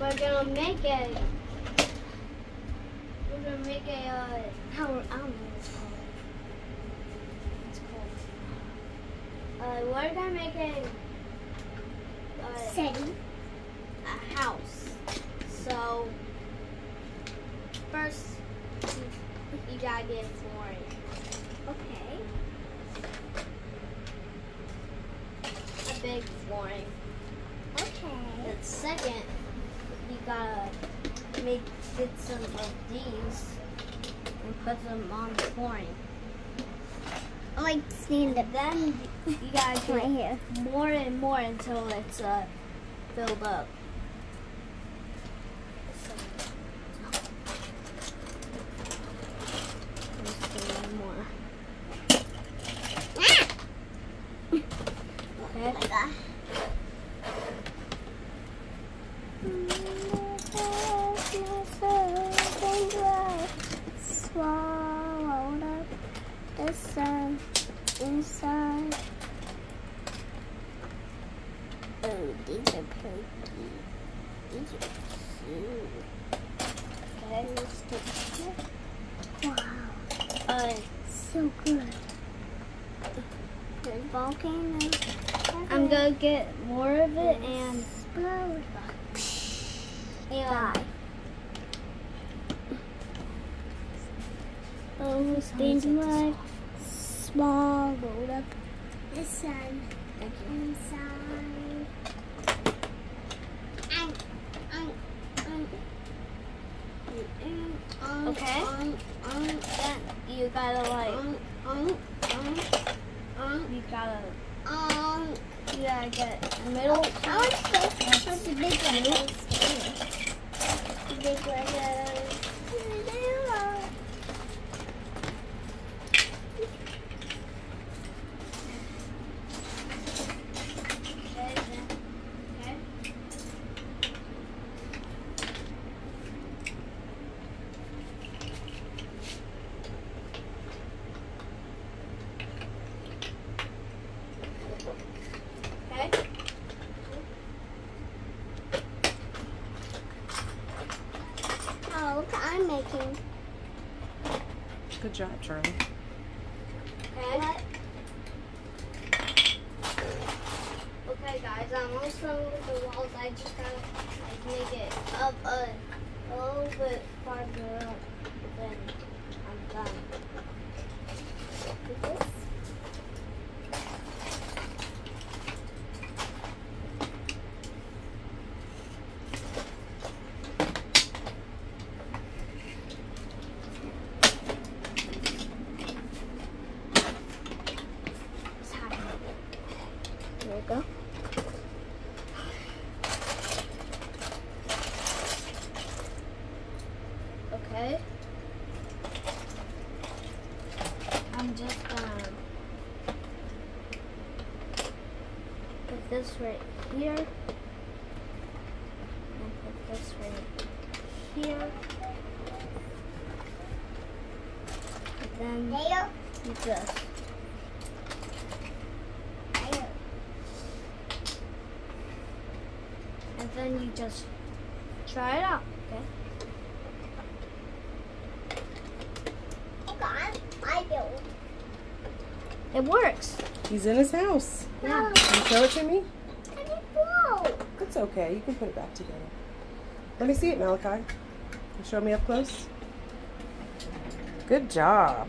we're gonna make a. We're gonna make a. Uh, how, I don't know what it's called. It's called. Uh, we're gonna make a. Uh, Setting. a house. So first, you, you gotta get flooring. Okay. A big flooring. Okay. Then second, gotta make get some of these and put them on the flooring. I like stand up And then you gotta right here. more and more until it's uh, filled up. Just a little more. Ah! Okay. Oh my god. Swallowed up the sun inside. Oh, these are pretty. These are cute. Okay. let's take- Wow, Uh, so good. There's volcano. I'm gonna get more of it and explode. Die. Oh, things like swallowed up the sun inside. Um, um, um, Okay. you gotta like you gotta um. you gotta get middle. I want to go the big. The big Legos. Okay. then- Okay. Okay. Oh, look what I'm making. Good job, Charlie. Okay. Okay, guys, I'm almost done with the walls. I just gotta like make it up a, little bit farther up. Then I'm done. With this? There we go. Okay. I'm just gonna put this right here. And put this right here. And then this. There. And then you just try it out, okay? Hold on. I do. It works. He's in his house. Yeah. Can you show it to me? Can it blow? It's okay. You can put it back together. Let me see it, Malachi. Can you show me up close? Good job.